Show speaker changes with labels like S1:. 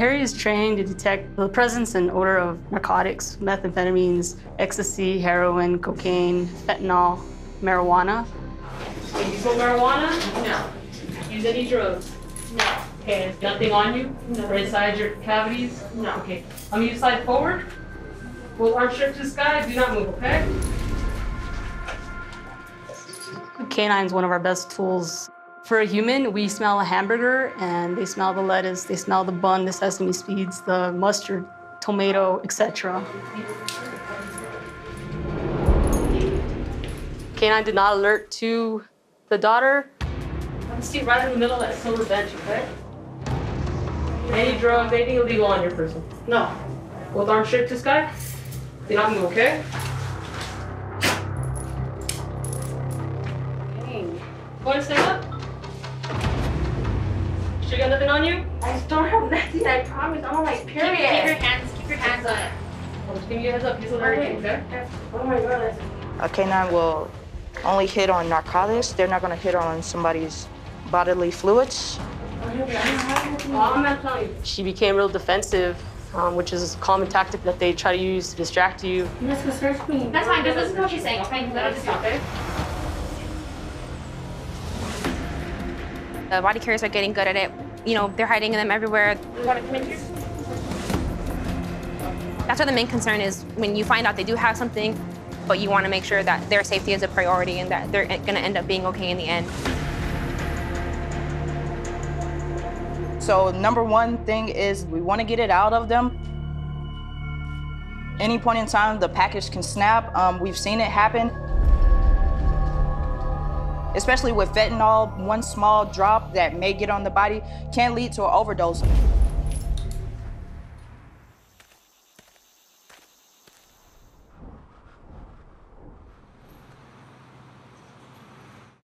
S1: Harry is trained to detect the presence and odor of narcotics, methamphetamines, ecstasy, heroin, cocaine, fentanyl, marijuana.
S2: Did You smoke marijuana? No. Use any drugs?
S3: No.
S2: Okay, nothing on you?
S3: No.
S2: Or inside your cavities?
S3: No.
S2: Okay. I'm gonna slide forward. We'll arm straight to the sky. Do not move, okay?
S1: Canine is one of our best tools. For a human, we smell a hamburger and they smell the lettuce, they smell the bun, the sesame seeds, the mustard, tomato, etc. Canine did not alert to the daughter.
S2: Have a seat right in the middle of that silver bench, okay? Any drugs, anything illegal on your person?
S3: No.
S2: Both arms straight to sky. Do not move, okay?
S3: Dang.
S2: And stand up. Sure you got nothing on you?
S3: I don't have nothing, I promise. I'm on my period.
S4: Keep, keep your hands, keep your hands on it.
S2: I'm just giving you a heads up. He's allergic, okay?
S3: Oh my god.
S5: A canine will only hit on narcotics. They're not going to hit on somebody's bodily fluids.
S2: Well, I'm not telling you.
S1: She became real defensive, um, which is a common tactic that they try to use to distract you.
S3: You guys can search me.
S4: That's fine, just listen to what she's saying, okay? Let her just talk.
S2: Okay?
S6: The body carriers are getting good at it. You know, they're hiding them everywhere.
S3: You wanna come in here?
S6: That's why the main concern is when you find out they do have something, but you want to make sure that their safety is a priority and that they're going to end up being okay in the end.
S5: So number one thing is we want to get it out of them. Any point in time, the package can snap. Um, we've seen it happen. Especially with fentanyl, one small drop that may get on the body can lead to an overdose.